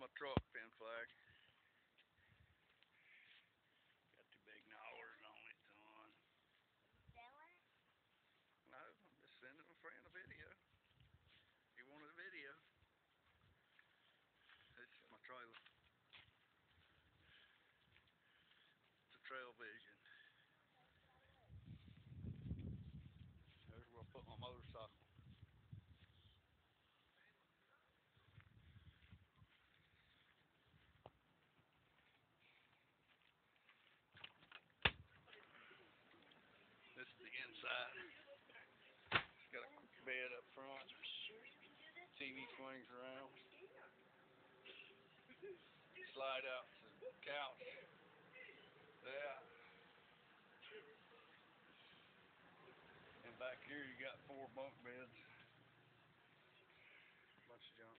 my truck pin flag. Inside. It's got a bed up front. TV swings around. Slide out to the couch. Yeah. And back here you got four.